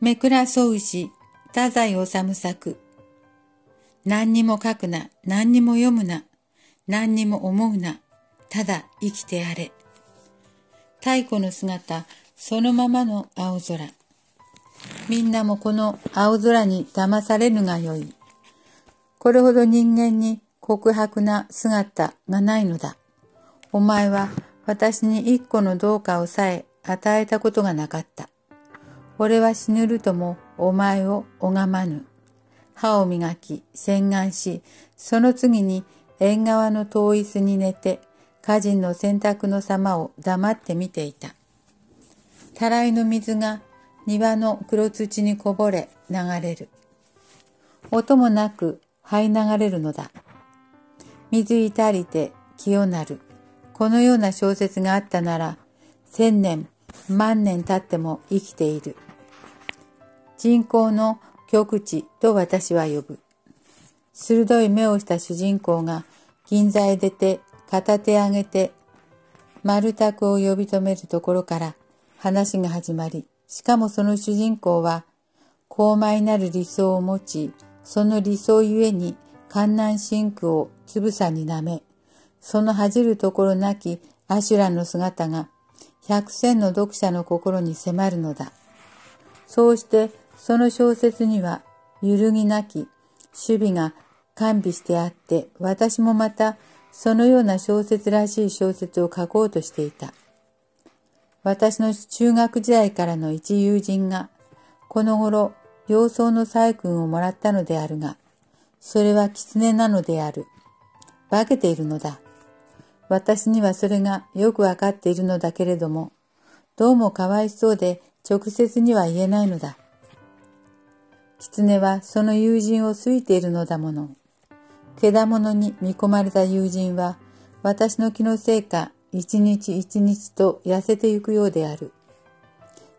めくらそうし、太宰治作。何にも書くな、何にも読むな、何にも思うな、ただ生きてやれ。太古の姿、そのままの青空。みんなもこの青空に騙されるがよい。これほど人間に告白な姿がないのだ。お前は私に一個のどうかをさえ与えたことがなかった。俺は死ぬるともお前を拝まぬ。歯を磨き、洗顔し、その次に縁側の遠い椅子に寝て、家人の洗濯の様を黙って見ていた。たらいの水が庭の黒土にこぼれ流れる。音もなく這い流れるのだ。水いたりて清なる。このような小説があったなら、千年、万年経っても生きている。人口の極地と私は呼ぶ。鋭い目をした主人公が銀座へ出て片手上げて丸太を呼び止めるところから話が始まり、しかもその主人公は高邁なる理想を持ち、その理想ゆえに観南真空をつぶさに舐め、その恥じるところなきアシュラの姿が百戦の読者の心に迫るのだ。そうしてその小説には揺るぎなき守備が完備してあって、私もまたそのような小説らしい小説を書こうとしていた。私の中学時代からの一友人が、この頃、洋装の細君をもらったのであるが、それは狐なのである。化けているのだ。私にはそれがよくわかっているのだけれども、どうもかわいそうで直接には言えないのだ。狐はその友人を好いているのだもの。けだものに見込まれた友人は、私の気のせいか、一日一日と痩せてゆくようである。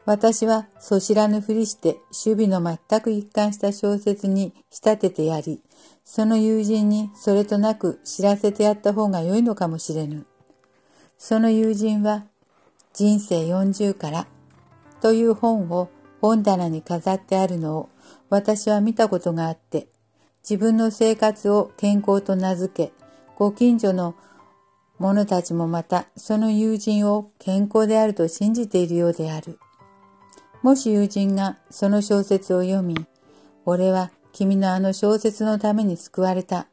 私はそ知らぬふりして守備の全く一貫した小説に仕立ててやり、その友人にそれとなく知らせてやった方が良いのかもしれぬ。その友人は人生40からという本を本棚に飾ってあるのを私は見たことがあって、自分の生活を健康と名付け、ご近所の者たちもまたその友人を健康であると信じているようである。もし友人がその小説を読み、俺は君のあの小説のために救われた、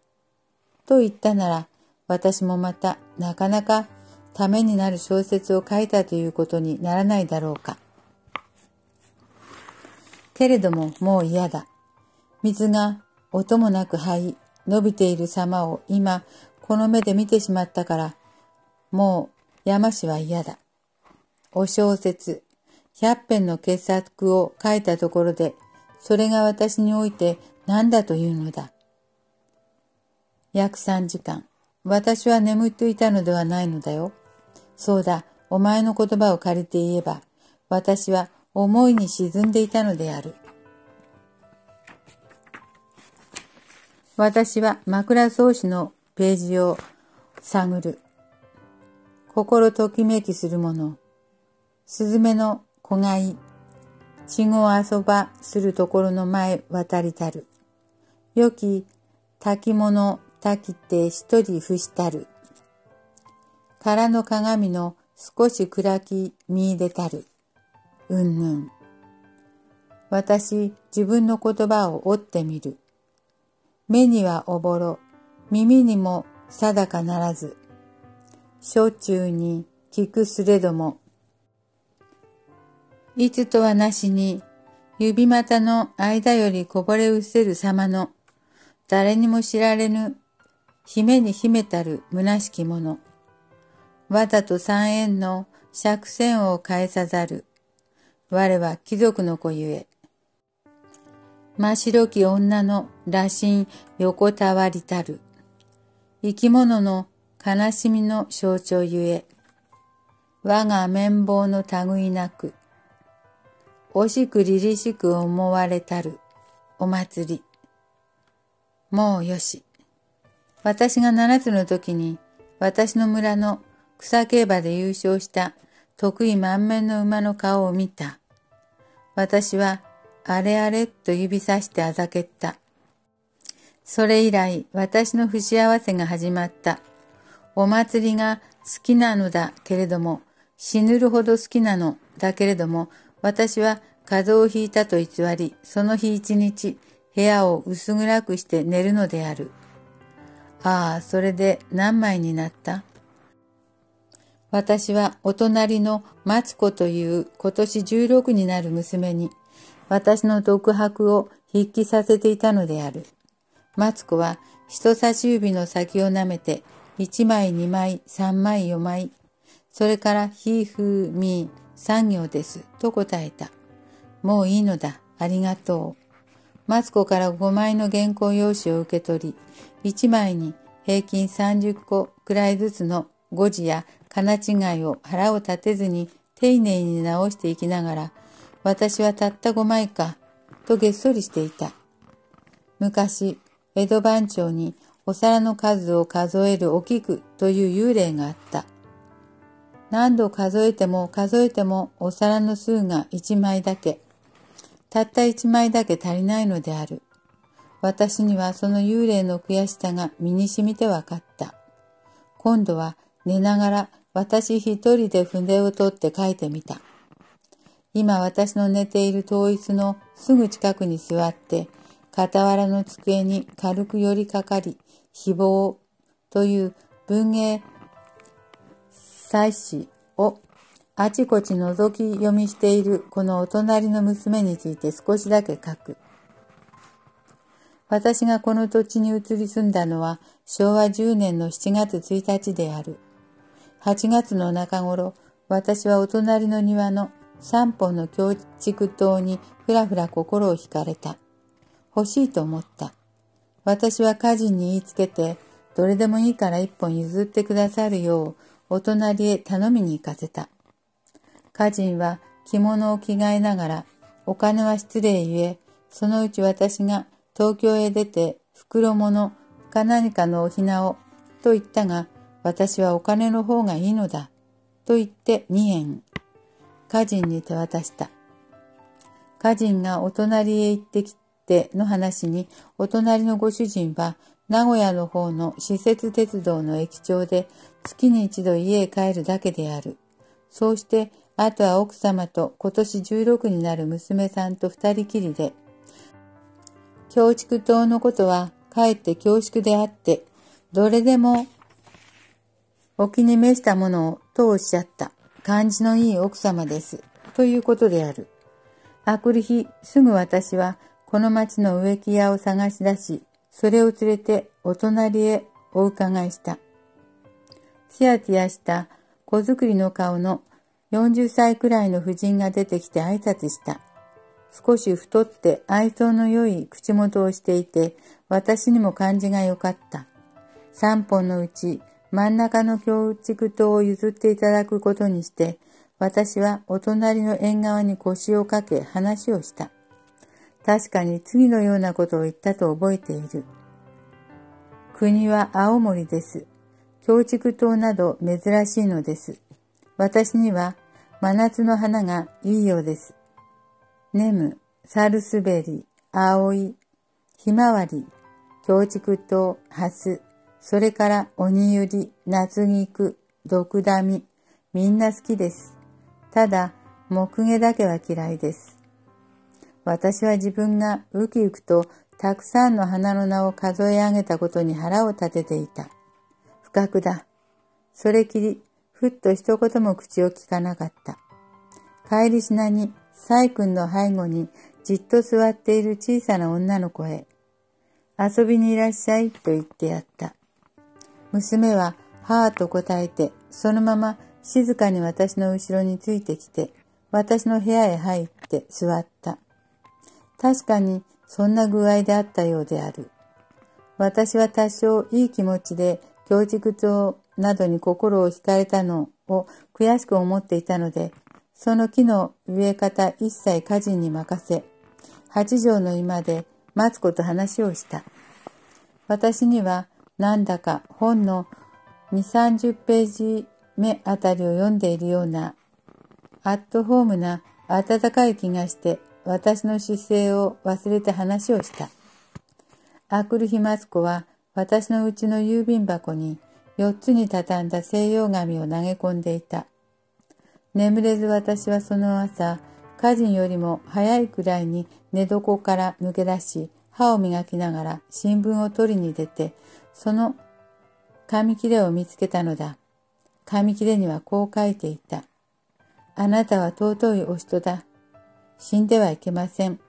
と言ったなら、私もまたなかなかためになる小説を書いたということにならないだろうか。けれどももう嫌だ。水が音もなく這い、伸びている様を今、この目で見てしまったから、もう山氏は嫌だ。お小説、百編の傑作を書いたところで、それが私において何だというのだ。約三時間。私は眠っていたのではないのだよ。そうだ、お前の言葉を借りて言えば、私は思いに沈んでいたのである。私は枕草子のページを探る。心ときめきするもの。すずめの子がい。血を遊ばするところの前渡りたる。良き滝物滝って一人伏したる。空の鏡の少し暗き見出たる。うんぬん。私、自分の言葉を折ってみる。目にはおぼろ、耳にも定かならず。しょっちゅうに聞くすれども。いつとはなしに、指股の間よりこぼれうせる様の、誰にも知られぬ、姫に秘めたる虚しきもの。わざと三円の尺線を返さざる。我は貴族の子ゆえ。真白き女の羅針横たわりたる。生き物の悲しみの象徴ゆえ。我が綿棒の類なく。惜しく凛々しく思われたる。お祭り。もうよし。私が七つの時に私の村の草競馬で優勝した得意満面の馬の顔を見た。私はあれあれと指さしてあざけった。それ以来、私の不幸せが始まった。お祭りが好きなのだけれども、死ぬるほど好きなのだけれども、私は風邪をひいたと偽り、その日一日、部屋を薄暗くして寝るのである。ああ、それで何枚になった？私はお隣のマツコという今年16になる娘に私の独白を筆記させていたのである。マツコは人差し指の先を舐めて1枚2枚3枚4枚それからひふみ3行ですと答えた。もういいのだ。ありがとう。マツコから5枚の原稿用紙を受け取り、1枚に平均30個くらいずつの誤字や金違いを腹を立てずに丁寧に直していきながら、私はたった5枚か、とげっそりしていた。昔、江戸番長にお皿の数を数えるお菊という幽霊があった。何度数えても数えてもお皿の数が1枚だけ。たった1枚だけ足りないのである。私にはその幽霊の悔しさが身に染みてわかった。今度は寝ながら私一人で筆を取って書いてみた。今私の寝ている統一のすぐ近くに座って、傍らの机に軽く寄りかかり、誹謗という文芸祭祀をあちこち覗き読みしているこのお隣の娘について少しだけ書く。私がこの土地に移り住んだのは昭和10年の7月1日である。8月の中頃、私はお隣の庭の三本の京畜島にふらふら心を惹かれた。欲しいと思った。私は家人に言いつけて、どれでもいいから一本譲ってくださるよう、お隣へ頼みに行かせた。家人は着物を着替えながら、お金は失礼ゆえ、そのうち私が東京へ出て袋物か何かのおひなを、と言ったが、私はお金の方がいいのだ、と言って2円。家人に手渡した。家人がお隣へ行ってきての話に、お隣のご主人は、名古屋の方の施設鉄道の駅長で、月に一度家へ帰るだけである。そうしてあとは奥様と今年16になる娘さんと二人きりで、京畜島のことはかえって恐縮であって、どれでもお気に召したものをとおっしゃった感じのいい奥様です。ということである。あくる日、すぐ私はこの町の植木屋を探し出し、それを連れてお隣へお伺いした。つやつやした子作りの顔の40歳くらいの婦人が出てきて挨拶した。少し太って愛想の良い口元をしていて、私にも感じが良かった。三本のうち真ん中の京畜島を譲っていただくことにして、私はお隣の縁側に腰をかけ話をした。確かに次のようなことを言ったと覚えている。国は青森です。京畜島など珍しいのです。私には真夏の花がいいようです。ネム、サルスベリ、葵、ひまわり、京畜島、ハス、それから鬼ゆり、夏菊、毒ダミ、みんな好きです。ただ、木毛だけは嫌いです。私は自分がウキウキとたくさんの花の名を数え上げたことに腹を立てていた。不覚だ。それきりふっと一言も口を聞かなかった。帰りしなに、サイ君の背後にじっと座っている小さな女の子へ、遊びにいらっしゃいと言ってやった。娘は、はぁと答えて、そのまま静かに私の後ろについてきて、私の部屋へ入って座った。確かにそんな具合であったようである。私は多少いい気持ちで教畜長などに心を惹かれたのを悔しく思っていたので、その木の植え方一切家人に任せ、八畳の居間でマツコと話をした。私にはなんだか本の2、30ページ目あたりを読んでいるような、アットホームな暖かい気がして、私の姿勢を忘れて話をした。あくる日マツコは私のうちの郵便箱に4つに畳んだ西洋紙を投げ込んでいた。眠れず私はその朝、家人よりも早いくらいに寝床から抜け出し、歯を磨きながら新聞を取りに出て、その紙切れを見つけたのだ。紙切れにはこう書いていた。あなたは尊いお人だ。死んではいけません。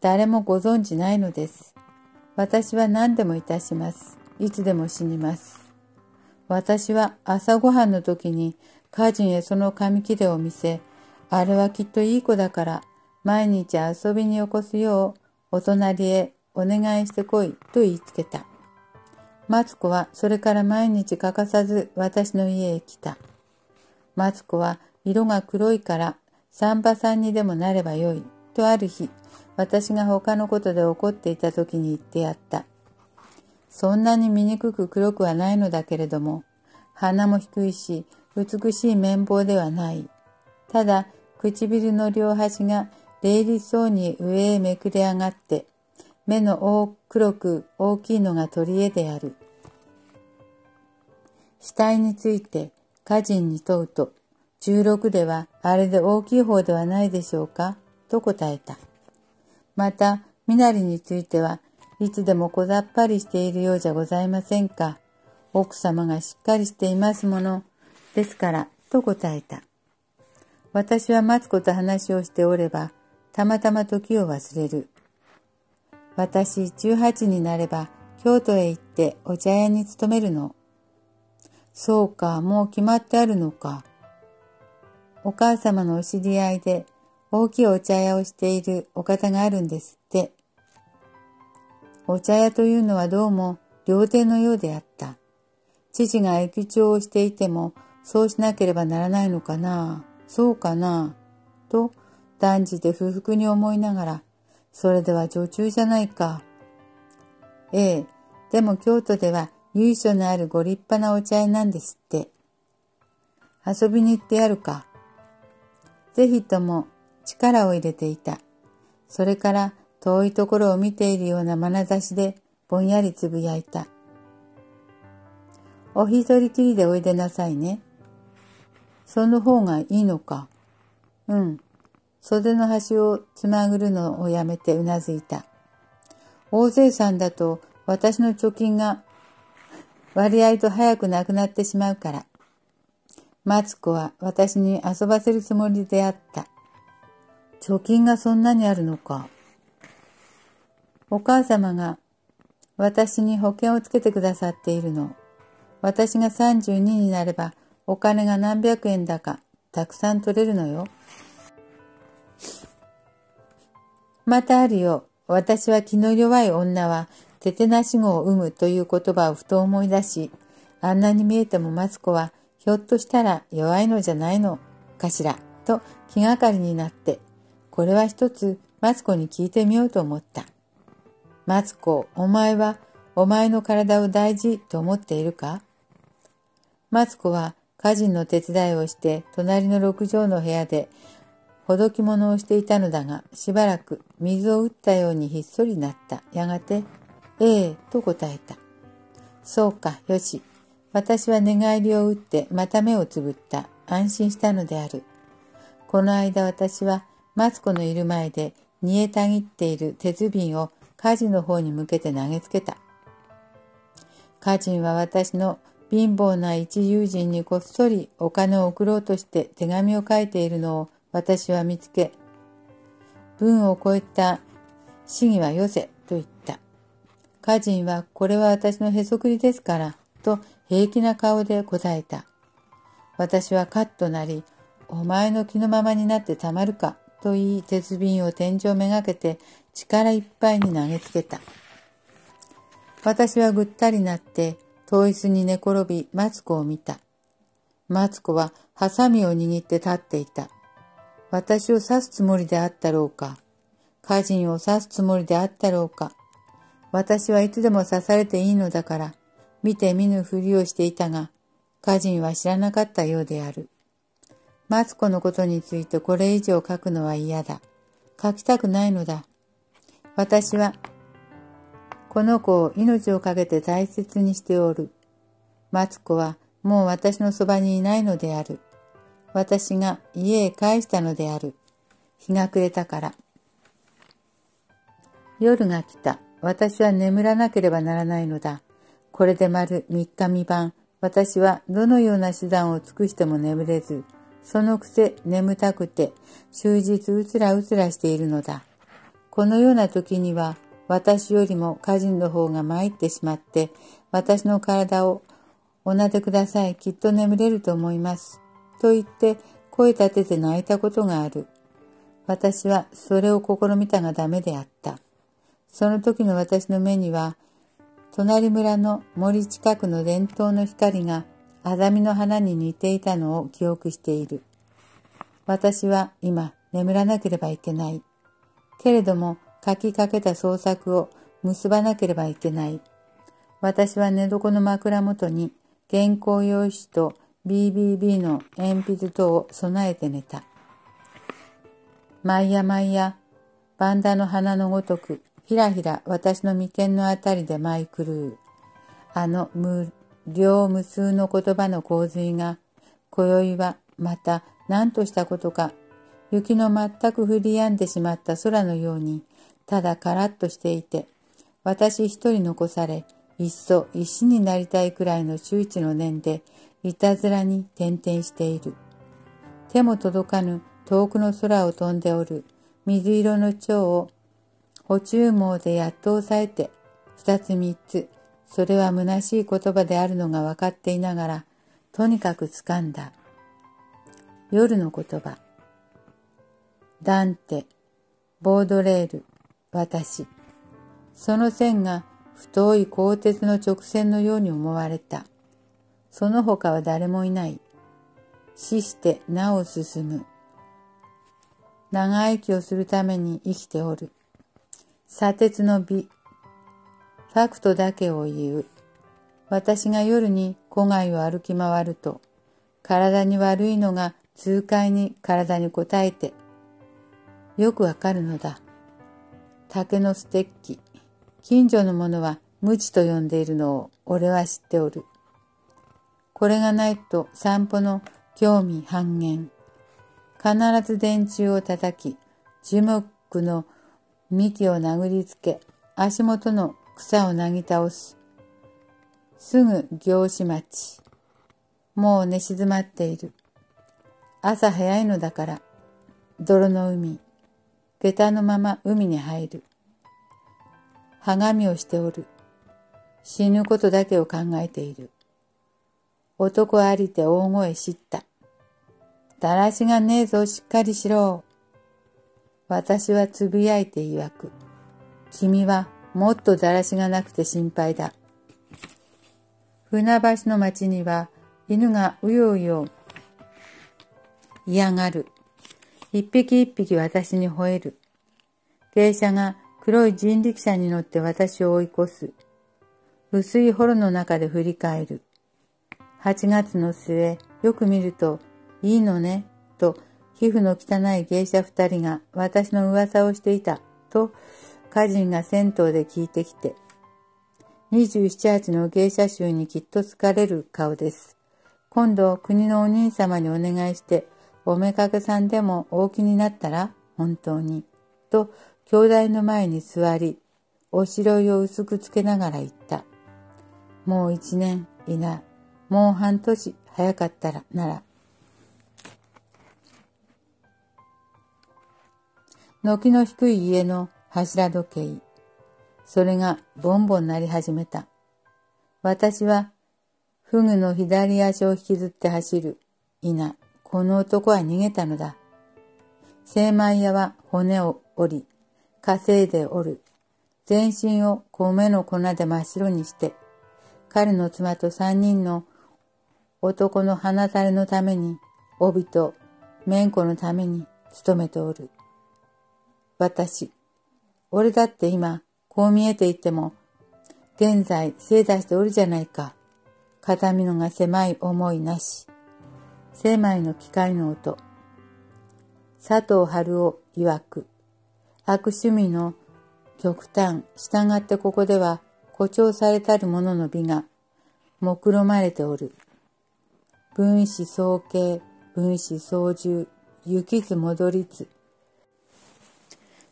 誰もご存じないのです。私は何でもいたします。いつでも死にます。私は朝ごはんの時に家人へその紙切れを見せ、あれはきっといい子だから毎日遊びに起こすようお隣へお願いしてこいと言いつけた。マツコはそれから毎日欠かさず私の家へ来た。マツコは色が黒いからサンバさんにでもなればよいとある日私が他のことで怒っていた時に言ってやった。そんなに醜く黒くはないのだけれども、鼻も低いし、美しい綿棒ではない。ただ、唇の両端が冷りそうに上へめくれ上がって、目の大黒く大きいのが取り柄である。死体について家人に問うと、16ではあれで大きい方ではないでしょうかと答えた。また、身なりについては、いつでも小ざっぱりしているようじゃございませんか。奥様がしっかりしていますもの。ですから、と答えた。私は待つこと話をしておれば、たまたま時を忘れる。私、18になれば、京都へ行ってお茶屋に勤めるの。そうか、もう決まってあるのか。お母様のお知り合いで、大きいお茶屋をしているお方があるんですって。お茶屋というのはどうも料亭のようであった。父が駅長をしていてもそうしなければならないのかなそうかなと断じて不服に思いながら、それでは女中じゃないか。ええ、でも京都では由緒のあるご立派なお茶屋なんですって。遊びに行ってやるか。ぜひとも力を入れていた。それから遠いところを見ているような眼差しでぼんやりつぶやいた。お一人きりでおいでなさいね。その方がいいのか。うん。袖の端をつまぐるのをやめてうなずいた。大勢さんだと私の貯金が割合と早くなくなってしまうから。マツコは私に遊ばせるつもりであった。貯金がそんなにあるのか。お母様が私に保険をつけてくださっているの。私が32になればお金が何百円だかたくさん取れるのよ。またあるよ。私は気の弱い女は、ててなし語を生むという言葉をふと思い出し、あんなに見えてもマツコは、ひょっとしたら弱いのじゃないのかしら、と気がかりになって、これは一つマツコに聞いてみようと思った。マツコ、お前はお前の体を大事と思っているか？マツコは家人の手伝いをして隣の六畳の部屋でほどき物をしていたのだが、しばらく水を打ったようにひっそりなった。やがて、ええと答えた。そうか、よし。私は寝返りを打ってまた目をつぶった。安心したのである。この間私はマツコのいる前で煮えたぎっている鉄瓶を家事の方に向けて投げつけた。家人は私の貧乏な一友人にこっそりお金を送ろうとして手紙を書いているのを私は見つけ、文を超えた市議はよせと言った。家人はこれは私のへそくりですからと平気な顔で答えた。私はカッとなり、お前の気のままになってたまるかと言い鉄瓶を天井めがけて力いっぱいに投げつけた。私はぐったりなって遠い椅子に寝転びマツコを見た。マツコはハサミを握って立っていた。私を刺すつもりであったろうか。家人を刺すつもりであったろうか。私はいつでも刺されていいのだから、見て見ぬふりをしていたが、家人は知らなかったようである。マツコのことについてこれ以上書くのは嫌だ。書きたくないのだ。私は、この子を命を懸けて大切にしておる。マツコはもう私のそばにいないのである。私が家へ帰したのである。日が暮れたから。夜が来た。私は眠らなければならないのだ。これで丸三日三晩、私はどのような手段を尽くしても眠れず、そのくせ眠たくて終日うつらうつらしているのだ。このような時には私よりも家人の方が参ってしまって、私の体をおなでください。きっと眠れると思います。と言って声立てて泣いたことがある。私はそれを試みたがダメであった。その時の私の目には、隣村の森近くの伝統の光がアザミの花に似ていたのを記憶している。私は今眠らなければいけない。けれども書きかけた創作を結ばなければいけない。私は寝床の枕元に原稿用紙と BBB の鉛筆等を備えて寝た。毎夜毎夜、バンダの花のごとく、ひらひら私の眉間のあたりで舞い狂う。あの無両無数の言葉の洪水が、今宵はまた何としたことか、雪の全く降り止んでしまった空のように、ただカラッとしていて、私一人残され、いっそ石になりたいくらいの周知の念で、いたずらに点々している。手も届かぬ遠くの空を飛んでおる水色の蝶を補充網でやっと押さえて、二つ三つ、それは虚しい言葉であるのが分かっていながら、とにかく掴んだ。夜の言葉。ダンテ、ボードレール、私。その線が太い鋼鉄の直線のように思われた。その他は誰もいない。死してなお進む。長生きをするために生きておる。砂鉄の美。ファクトだけを言う。私が夜に戸外を歩き回ると、体に悪いのが痛快に体に応えて、よくわかるのだ。竹のステッキ。近所の者は無知と呼んでいるのを俺は知っておる。これがないと散歩の興味半減。必ず電柱を叩き、樹木の幹を殴りつけ、足元の草をなぎ倒す。すぐ行子町。もう寝静まっている。朝早いのだから、泥の海、下駄のまま海に入る。はがみをしておる。死ぬことだけを考えている。男ありて大声知った。だらしがねえぞしっかりしろ。私はつぶやいて曰く。君はもっとだらしがなくて心配だ。船橋の町には犬がうようよ嫌がる。一匹一匹私に吠える。芸者が黒い人力車に乗って私を追い越す。薄いホロの中で振り返る。8月の末、よく見ると、いいのね、と、皮膚の汚い芸者二人が私の噂をしていた、と、家人が銭湯で聞いてきて、27、8の芸者衆にきっと疲れる顔です。今度、国のお兄様にお願いして、おめかけさんでも大きになったら、本当に。と、兄弟の前に座り、おしろいを薄くつけながら言った。もう一年いな。もう半年早かったらなら。軒の低い家の柱時計。それがボンボン鳴り始めた。私は、フグの左足を引きずって走る。いな、この男は逃げたのだ。精米屋は骨を折り、稼いでおる。全身を米の粉で真っ白にして、彼の妻と三人の男の鼻垂れのために、帯と綿子のために努めておる。私、俺だって今、こう見えていても、現在、精出しておるじゃないか。片身のが狭い思いなし。狭いの機械の音。佐藤春夫曰く、悪趣味の極端、従ってここでは誇張されたるものの美が目論まれておる。分子総計、分子操縦、行きず戻りず。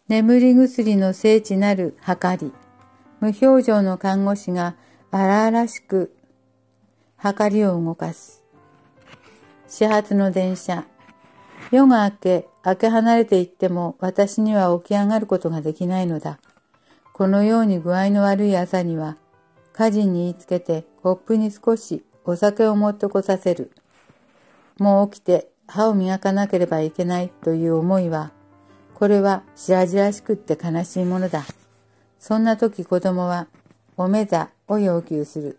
眠り薬の聖地なる計り。無表情の看護師が荒々しく計りを動かす。始発の電車。夜が明け、明け離れていっても私には起き上がることができないのだ。このように具合の悪い朝には、家人に言いつけてコップに少しお酒を持ってこさせる。もう起きて歯を磨かなければいけないという思いは、これは白々しくって悲しいものだ。そんな時子供は、おめざを要求する。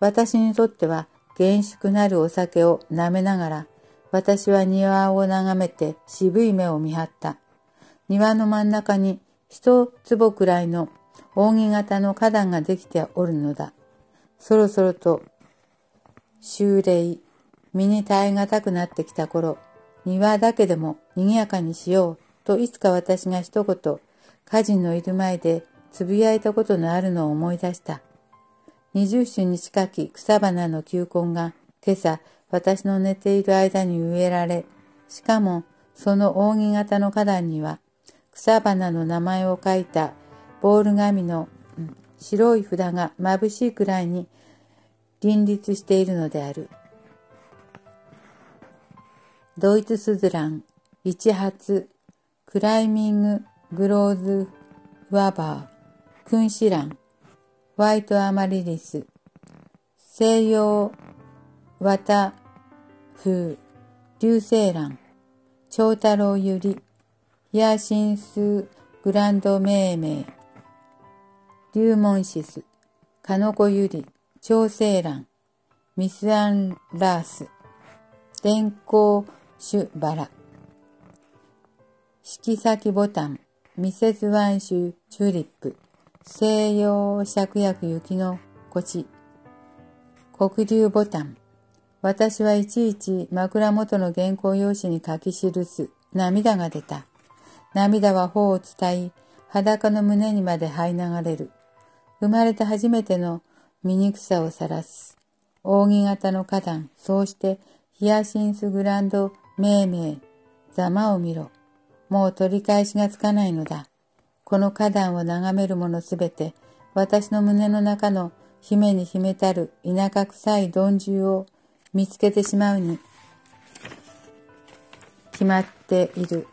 私にとっては、厳粛なるお酒を舐めながら、私は庭を眺めて渋い目を見張った。庭の真ん中に一坪くらいの扇形の花壇ができておるのだ。そろそろと修霊、身に耐え難くなってきた頃、庭だけでも賑やかにしようといつか私が一言、家人のいる前でつぶやいたことのあるのを思い出した。二十種に近き草花の球根が今朝私の寝ている間に植えられ、しかもその扇形の花壇には草花の名前を書いたボール紙の、白い札が眩しいくらいに林立しているのである。ドイツスズラン、一発、クライミング、グローズ、ワバー、クンシラン、ホワイトアマリリス、西洋、ワタ、風、流星蘭、長太郎ゆり、ヒアシンスグランド命名、リューモンシス、カノコユリ、長生蘭、ミスアンラース、電光種バラ、色先ボタン、ミセスワン種チューリップ、西洋芍薬雪のこち、黒竜ボタン、私はいちいち枕元の原稿用紙に書き記す。涙が出た。涙は頬を伝い、裸の胸にまで這い流れる。生まれて初めての醜さを晒す。扇形の花壇、そうしてヒアシンスグランド命名、ざまを見ろ。もう取り返しがつかないのだ。この花壇を眺める者すべて、私の胸の中の姫に秘めたる田舎臭い鈍重を見つけてしまうに決まっている。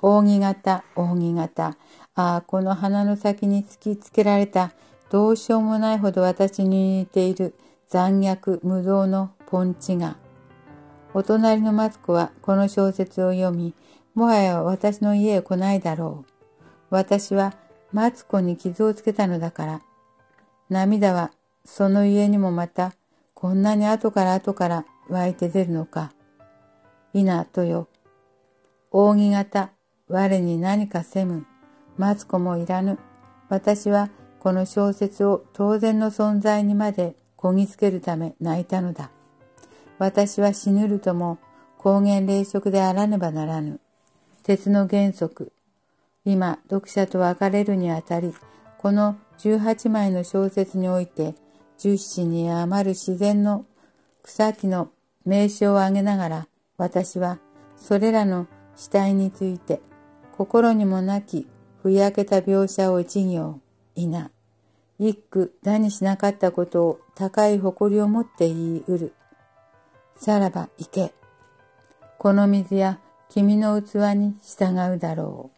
扇形、扇形。ああ、この花の先に突きつけられた、どうしようもないほど私に似ている残虐無道のポンチが。お隣のマツコはこの小説を読み、もはや私の家へ来ないだろう。私はマツコに傷をつけたのだから。涙はその家にもまたこんなに後から後から湧いて出るのか。いなとよ。扇形、我に何かせむ。マツコもいらぬ。私はこの小説を当然の存在にまでこぎつけるため泣いたのだ。私は死ぬるとも高原霊食であらねばならぬ。鉄の原則。今、読者と別れるにあたり、この18枚の小説において、十死に余る自然の草木の名称を挙げながら、私はそれらの死体について心にもなき、ふやけた描写を一行、いな。一句、打にしなかったことを高い誇りを持って言い得る。さらば行け。この水や君の器に従うだろう。